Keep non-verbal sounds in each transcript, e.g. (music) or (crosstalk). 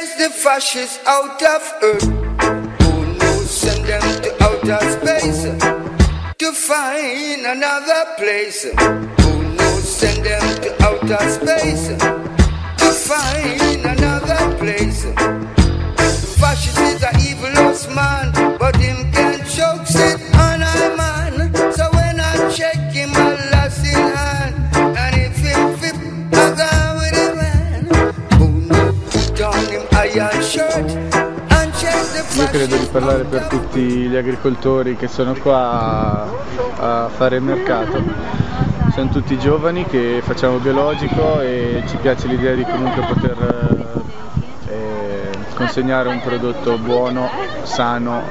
chase the fascists out of earth. Oh no, send them to outer space to find another place. Oh no, send them to outer space to find another place. Fascist is a evilous man, but him can't choke credo di parlare per tutti gli agricoltori che sono qua a, a fare il mercato. Siamo tutti giovani che facciamo biologico e ci piace l'idea di comunque poter eh, eh, consegnare un prodotto buono, sano,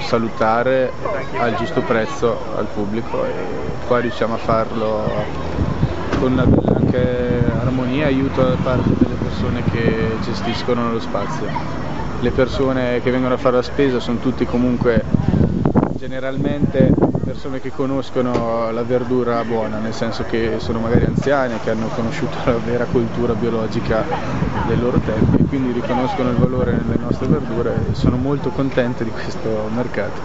salutare al giusto prezzo al pubblico e qua riusciamo a farlo con una bella anche armonia e aiuto da parte delle persone che gestiscono lo spazio. Le persone che vengono a fare la spesa sono tutti comunque generalmente persone che conoscono la verdura buona, nel senso che sono magari anziani, che hanno conosciuto la vera cultura biologica dei loro tempi quindi riconoscono il valore nelle nostre verdure e sono molto contente di questo mercato.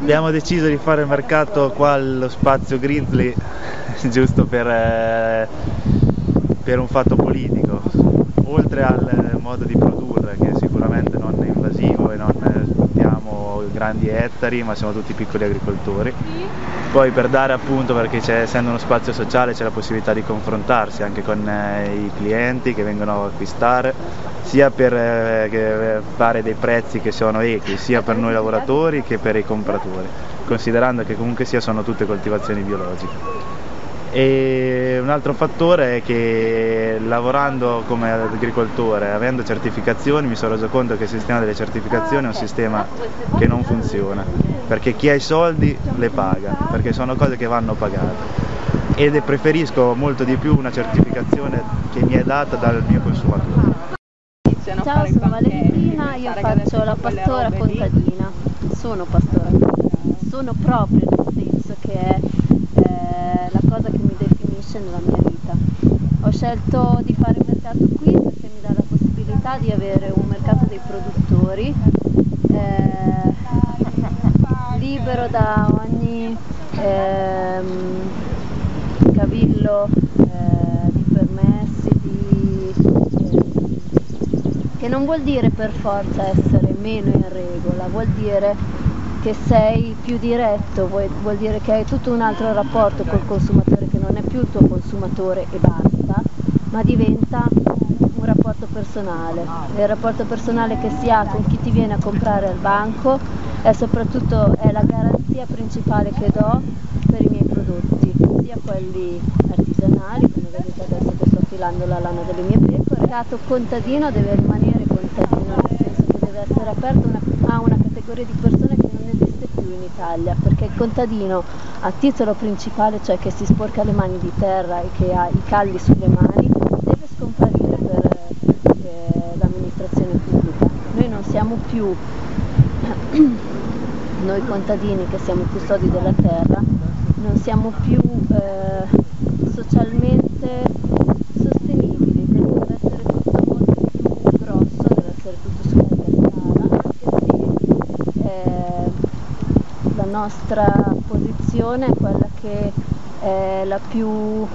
Abbiamo deciso di fare il mercato qua allo spazio Grizzly (laughs) giusto per, eh, per un fatto politico, oltre al modo di produrre che sicuramente non invasivo e non eh, sfruttiamo grandi ettari ma siamo tutti piccoli agricoltori. Poi per dare appunto, perché essendo uno spazio sociale c'è la possibilità di confrontarsi anche con eh, i clienti che vengono a acquistare, sia per eh, fare dei prezzi che siano equi, sia per noi lavoratori che per i compratori, considerando che comunque sia sono tutte coltivazioni biologiche. E un altro fattore è che lavorando come agricoltore, avendo certificazioni, mi sono reso conto che il sistema delle certificazioni è un sistema che non funziona, perché chi ha i soldi le paga, perché sono cose che vanno pagate. Ed preferisco molto di più una certificazione che mi è data dal mio consumatore. Ciao, sono Valentina, io faccio la pastora contadina, sono pastora contadina, sono proprio nel senso che è eh, la cosa che mi definisce nella mia vita. Ho scelto di fare il mercato qui perché mi dà la possibilità di avere un mercato dei produttori eh, libero da ogni ehm, cavillo eh, di permessi, di, eh, che non vuol dire per forza essere meno in regola, vuol dire che sei più diretto, vuol, dire che hai tutto un altro rapporto col consumatore più il tuo consumatore e basta, ma diventa un rapporto personale. E il rapporto personale che si ha con chi ti viene a comprare al banco è soprattutto è la garanzia principale che do per i miei prodotti, sia quelli artigianali, come vedete adesso che sto filando la lana delle mie pecore. Il mercato contadino deve rimanere contadino, nel senso che deve essere aperto una- a una categoria di persone che non esiste più in Italia, perché il contadino a titolo principale, cioè che si sporca le mani di terra e che ha i calli sulle mani, deve scomparire per eh, l'amministrazione pubblica. Noi non siamo più (clears throat) noi contadini che siamo custodi della terra, non siamo più eh, socialmente sostenibili, perché deve essere tutto molto più grosso, deve essere tutto su larga scala, anche se eh, la nostra posizione è quella che è la più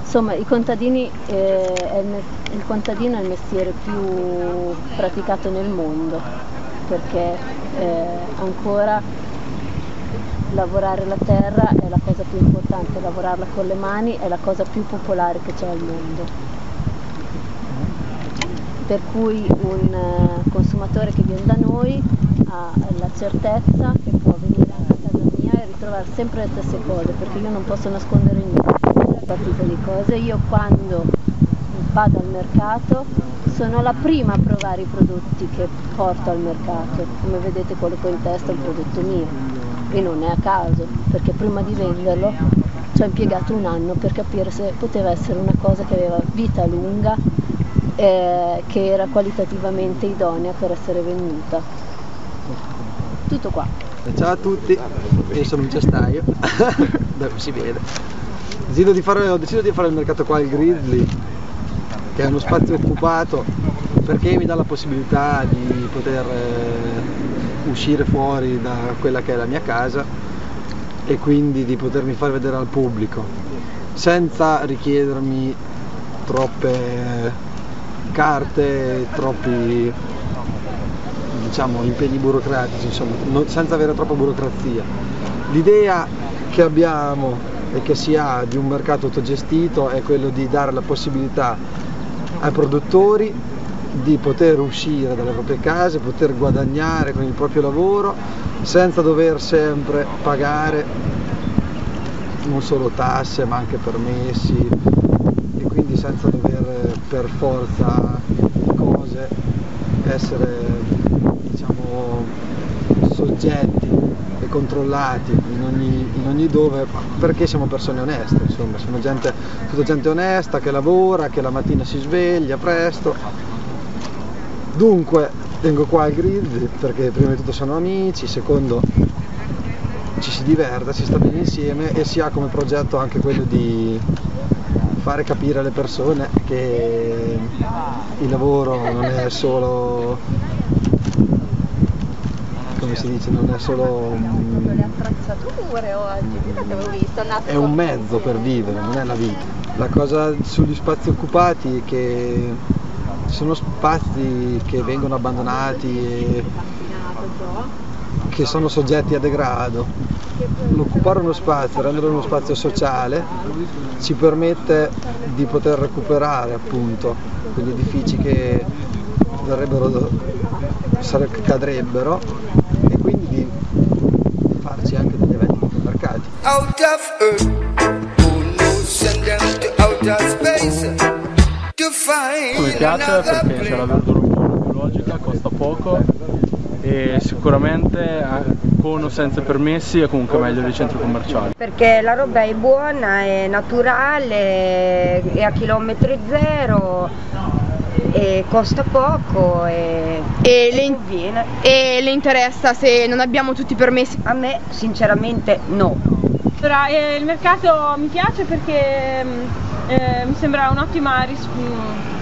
Insomma, i contadini, eh, è il, il contadino è il mestiere più praticato nel mondo, perché eh, ancora lavorare la terra è la cosa più importante, lavorarla con le mani è la cosa più popolare che c'è al mondo. Per cui un eh, consumatore che viene da noi ha la certezza che può venire a casa mia e ritrovare sempre le stesse cose, perché io non posso nascondere niente partita di cose. Io quando vado al mercato sono la prima a provare i prodotti che porto al mercato. Come vedete quello che ho in testa è un prodotto mio e non è a caso, perché prima di venderlo ci ho impiegato un anno per capire se poteva essere una cosa che aveva vita lunga, eh, che era qualitativamente idonea per essere venduta. Tutto qua. Ciao a tutti, io sono un cestaio, (laughs) si vede. Decido di fare, ho deciso di fare il mercato qua al Grizzly, che è uno spazio occupato, perché mi dà la possibilità di poter eh, uscire fuori da quella che è la mia casa e quindi di potermi far vedere al pubblico, senza richiedermi troppe carte, troppi diciamo, impegni burocratici, insomma, non, senza avere troppa burocrazia. L'idea che abbiamo e che si ha di un mercato autogestito è quello di dare la possibilità ai produttori di poter uscire dalle proprie case, poter guadagnare con il proprio lavoro senza dover sempre pagare non solo tasse ma anche permessi e quindi senza dover per forza essere soggetti e controllati in ogni, in ogni dove perché siamo persone oneste, insomma, siamo gente, tutta gente onesta che lavora, che la mattina si sveglia presto. Dunque vengo qua al grid perché prima di tutto sono amici, secondo ci si diverte, si sta bene insieme e si ha come progetto anche quello di fare capire alle persone che il lavoro non è solo come si dice, non è solo le attrezzature oggi, è un mezzo per vivere, non è la vita. La cosa sugli spazi occupati è che sono spazi che vengono abbandonati e che sono soggetti a degrado. L'occupare uno spazio, rendere uno spazio sociale ci permette di poter recuperare appunto quegli edifici che verrebbero, cadrebbero farci anche degli eventi come mercati. Out of earth, who knows send them to outer space to find Mi piace perché c'è la verdura biologica, costa poco e sicuramente con o senza permessi è comunque meglio dei centri commerciali. Perché la roba è buona, è naturale, è a chilometri zero, e costa poco e, e, le, in- e le interessa se non abbiamo tutti i permessi? A me sinceramente no. Allora, eh, il mercato mi piace perché mm, eh, mi sembra un'ottima, ris- mm,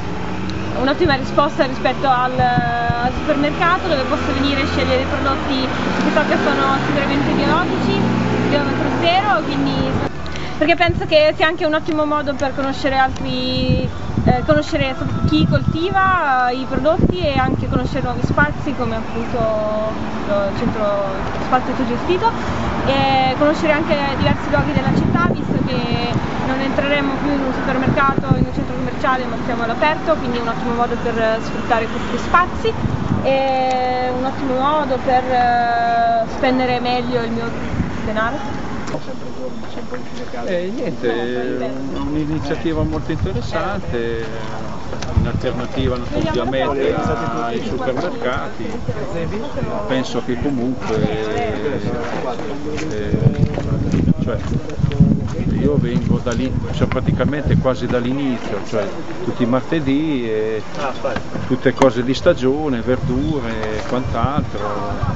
un'ottima risposta rispetto al, al, supermercato dove posso venire e scegliere i prodotti che so che sono sicuramente biologici, chilometro zero, quindi perché penso che sia anche un ottimo modo per conoscere altri eh, conoscere chi coltiva i prodotti e anche conoscere nuovi spazi come appunto il centro spazio autogestito e conoscere anche diversi luoghi della città visto che entreremo più in un supermercato, in un centro commerciale ma siamo all'aperto quindi è un ottimo modo per sfruttare questi spazi e un ottimo modo per eh, spendere meglio il mio denaro. Eh, niente, un'iniziativa molto interessante, in alternativa ovviamente ai supermercati, penso che comunque eh, cioè, io vengo da lì, cioè praticamente quasi dall'inizio, cioè tutti i martedì, e tutte cose di stagione, verdure e quant'altro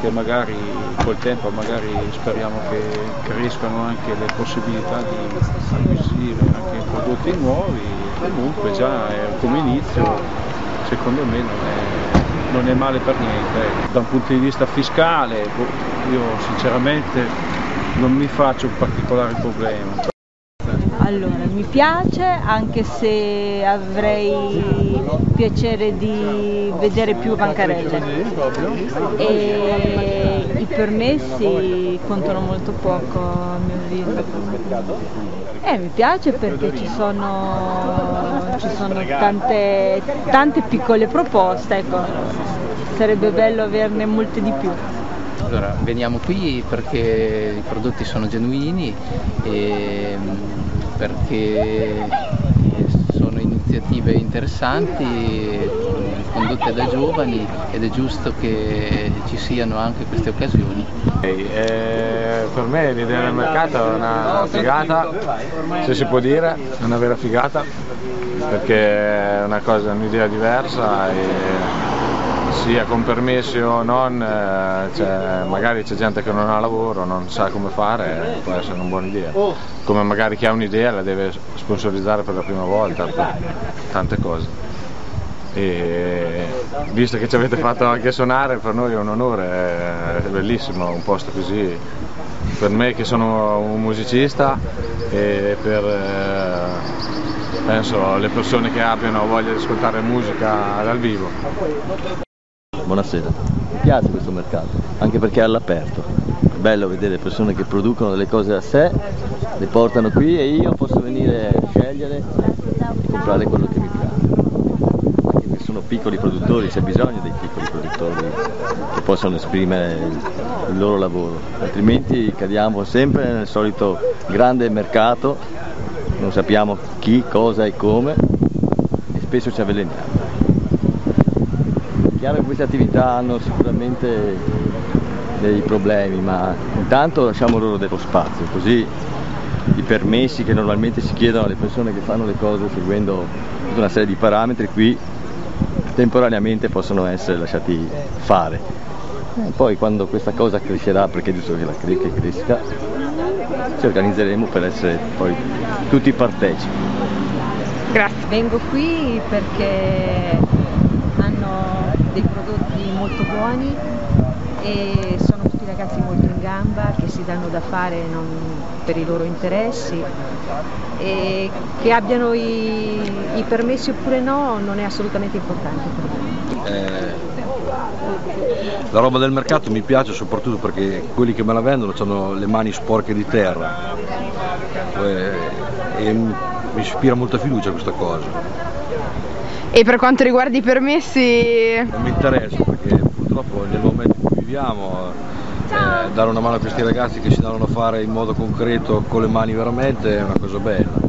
che magari col tempo magari speriamo che crescano anche le possibilità di acquisire anche prodotti nuovi, comunque già è come inizio secondo me non è, non è male per niente. Ecco. Da un punto di vista fiscale boh, io sinceramente non mi faccio un particolare problema. Allora, mi piace anche se avrei piacere di vedere più bancarelle e i permessi contano molto poco a mio avviso. Eh, mi piace perché ci sono, ci sono tante, tante piccole proposte, ecco. sarebbe bello averne molte di più. Allora, veniamo qui perché i prodotti sono genuini e perché sono iniziative interessanti condotte da giovani ed è giusto che ci siano anche queste occasioni. Eh, per me l'idea del mercato è una figata, se si può dire, è una vera figata, perché è un'idea diversa e sia con permessi o non, cioè, magari c'è gente che non ha lavoro, non sa come fare, può essere una buona idea. Come magari chi ha un'idea la deve sponsorizzare per la prima volta, per tante cose. E visto che ci avete fatto anche suonare, per noi è un onore, è bellissimo un posto così. Per me che sono un musicista e per eh, penso le persone che abbiano voglia di ascoltare musica dal vivo. Buonasera, mi piace questo mercato, anche perché è all'aperto. È bello vedere persone che producono delle cose a sé, le portano qui e io posso venire a scegliere e comprare quello che mi piace. Anche se sono piccoli produttori, c'è bisogno dei piccoli produttori che possano esprimere il loro lavoro, altrimenti cadiamo sempre nel solito grande mercato, non sappiamo chi, cosa e come e spesso ci avveleniamo. È chiaro che queste attività hanno sicuramente dei problemi, ma intanto lasciamo loro dello spazio, così i permessi che normalmente si chiedono alle persone che fanno le cose seguendo tutta una serie di parametri qui temporaneamente possono essere lasciati fare. E poi quando questa cosa crescerà, perché è giusto che, la cre- che cresca, ci organizzeremo per essere poi tutti partecipi. Grazie. Vengo qui perché dei prodotti molto buoni e sono tutti ragazzi molto in gamba che si danno da fare non per i loro interessi e che abbiano i, i permessi oppure no non è assolutamente importante per me. Eh, la roba del mercato mi piace soprattutto perché quelli che me la vendono hanno le mani sporche di terra Eh, e mi ispira molta fiducia questa cosa. E per quanto riguarda i permessi, Non mi interessa perché purtroppo nel momento in cui viviamo eh, dare una mano a questi ragazzi che si danno a fare in modo concreto con le mani veramente è una cosa bella.